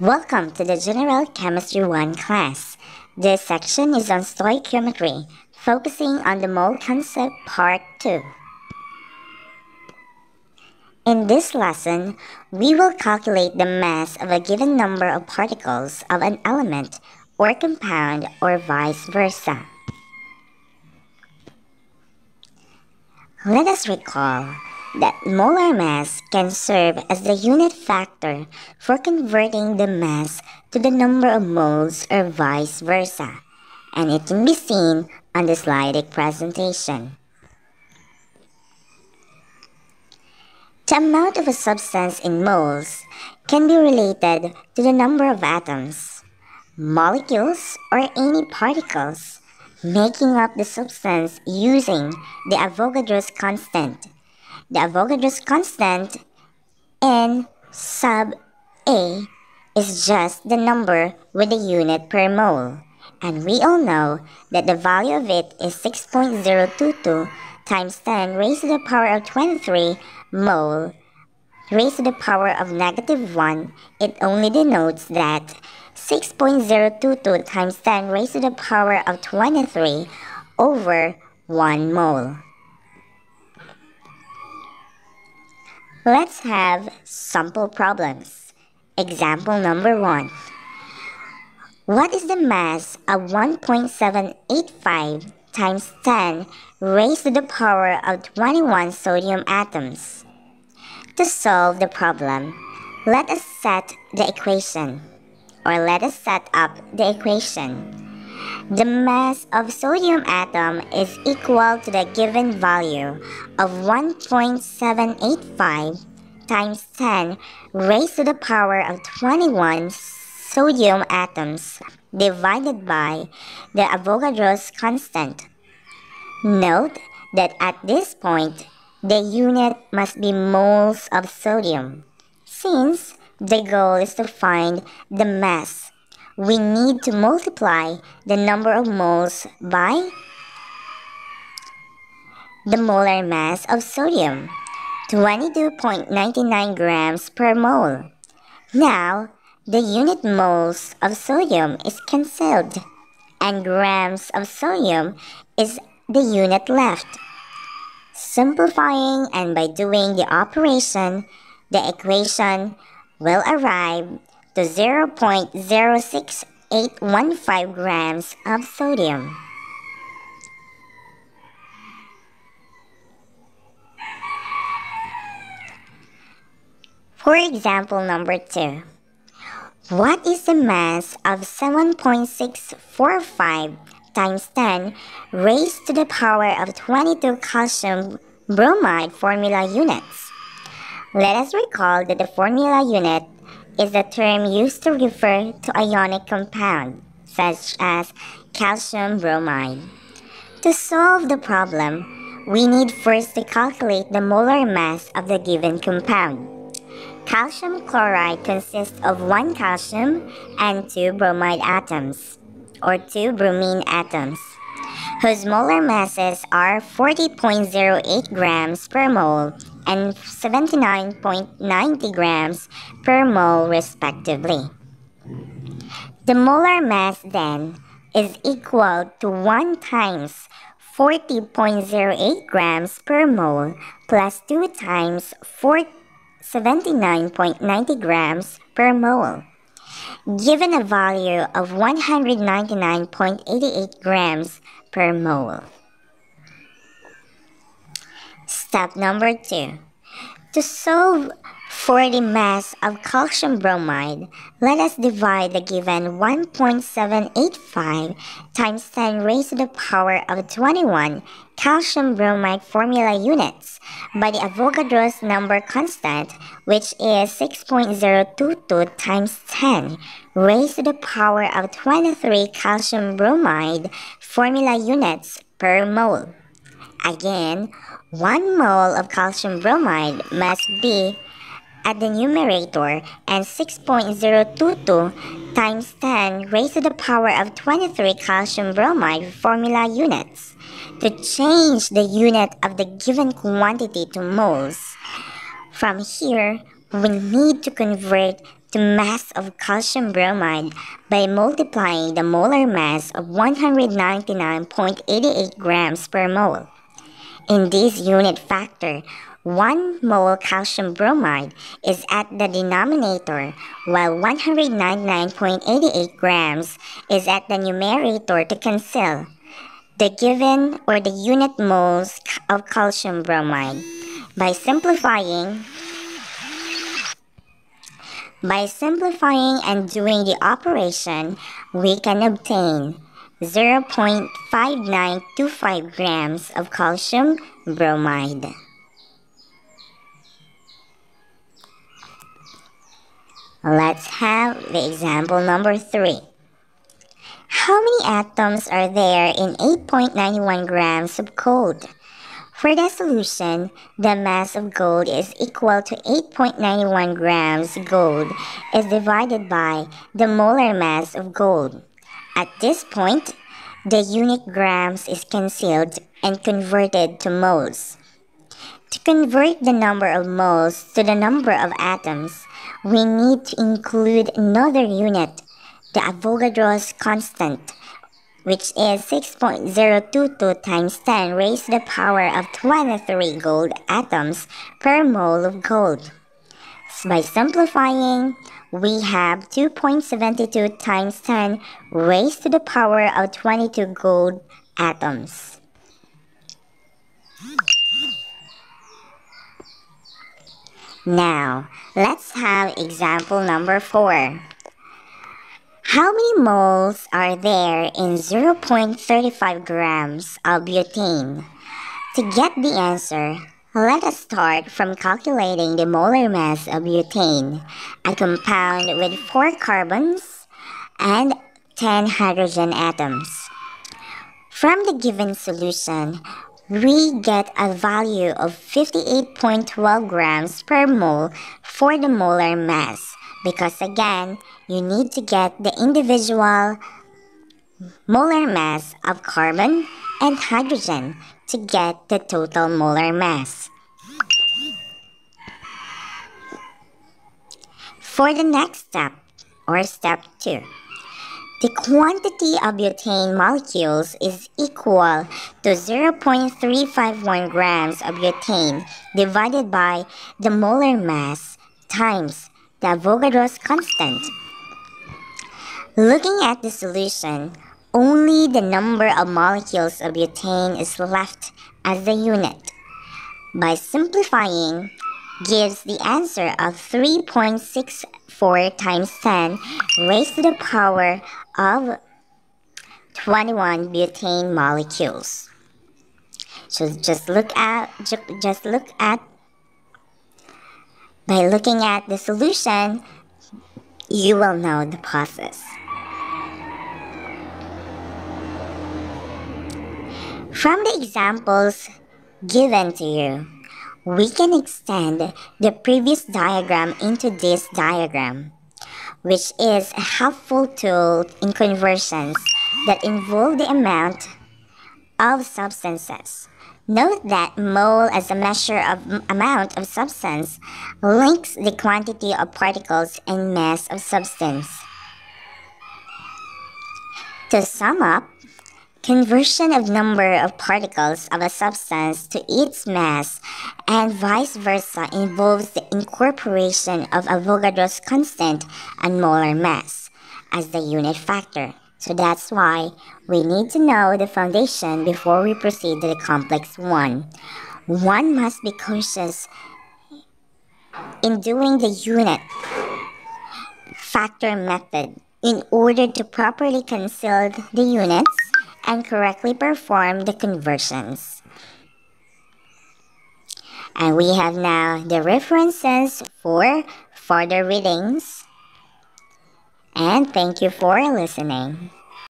Welcome to the General Chemistry 1 class. This section is on stoichiometry, focusing on the mole concept part 2. In this lesson, we will calculate the mass of a given number of particles of an element or compound or vice versa. Let us recall that molar mass can serve as the unit factor for converting the mass to the number of moles or vice versa, and it can be seen on the slide presentation. The amount of a substance in moles can be related to the number of atoms, molecules, or any particles making up the substance using the Avogadro's constant the Avogadro's constant N sub A is just the number with the unit per mole. And we all know that the value of it is 6.022 times 10 raised to the power of 23 mole raised to the power of negative 1. It only denotes that 6.022 times 10 raised to the power of 23 over 1 mole. Let's have sample problems. Example number 1. What is the mass of 1.785 times 10 raised to the power of 21 sodium atoms? To solve the problem, let us set the equation, or let us set up the equation. The mass of sodium atom is equal to the given value of 1.785 times 10 raised to the power of 21 sodium atoms divided by the Avogadro's constant. Note that at this point, the unit must be moles of sodium, since the goal is to find the mass we need to multiply the number of moles by the molar mass of sodium, 22.99 grams per mole. Now, the unit moles of sodium is cancelled, and grams of sodium is the unit left. Simplifying and by doing the operation, the equation will arrive to 0.06815 grams of sodium. For example number 2, what is the mass of 7.645 times 10 raised to the power of 22 calcium bromide formula units? Let us recall that the formula unit is a term used to refer to ionic compound, such as calcium bromide. To solve the problem, we need first to calculate the molar mass of the given compound. Calcium chloride consists of one calcium and two bromide atoms, or two bromine atoms, whose molar masses are 40.08 grams per mole and 79.90 grams per mole respectively. The molar mass then is equal to 1 times 40.08 grams per mole plus 2 times 79.90 grams per mole. Given a value of 199.88 grams per mole. Step number two. To solve for the mass of calcium bromide, let us divide the given 1.785 times 10 raised to the power of 21 calcium bromide formula units by the Avogadro's number constant, which is 6.022 times 10 raised to the power of 23 calcium bromide formula units per mole. Again, 1 mole of calcium bromide must be at the numerator and 6.022 times 10 raised to the power of 23 calcium bromide formula units. To change the unit of the given quantity to moles, from here we need to convert the mass of calcium bromide by multiplying the molar mass of 199.88 grams per mole. In this unit factor, 1 mole calcium bromide is at the denominator while 199.88 grams is at the numerator to cancel the given or the unit moles of calcium bromide. By simplifying, by simplifying and doing the operation, we can obtain 0.5925 grams of calcium bromide. Let's have the example number 3. How many atoms are there in 8.91 grams of gold? For the solution, the mass of gold is equal to 8.91 grams gold is divided by the molar mass of gold. At this point, the unit grams is cancelled and converted to moles. To convert the number of moles to the number of atoms, we need to include another unit, the Avogadro's constant, which is 6.022 times 10 raised to the power of 23 gold atoms per mole of gold. By simplifying, we have 2.72 times 10 raised to the power of 22 gold atoms. Now, let's have example number 4. How many moles are there in 0.35 grams of butane? To get the answer, let us start from calculating the molar mass of butane, a compound with 4 carbons and 10 hydrogen atoms. From the given solution, we get a value of 58.12 grams per mole for the molar mass because again, you need to get the individual molar mass of carbon and hydrogen to get the total molar mass. For the next step, or step 2, the quantity of butane molecules is equal to 0.351 grams of butane divided by the molar mass times the Avogadro's constant. Looking at the solution, only the number of molecules of butane is left as the unit. By simplifying, gives the answer of 3.64 times 10 raised to the power of 21 butane molecules. So just look at just look at by looking at the solution, you will know the process. From the examples given to you, we can extend the previous diagram into this diagram, which is a helpful tool in conversions that involve the amount of substances. Note that mole as a measure of amount of substance links the quantity of particles and mass of substance. To sum up, conversion of number of particles of a substance to its mass and vice versa involves the incorporation of Avogadro's constant and molar mass as the unit factor. So that's why we need to know the foundation before we proceed to the complex one. One must be cautious in doing the unit factor method in order to properly conceal the units and correctly perform the conversions. And we have now the references for further readings and thank you for listening.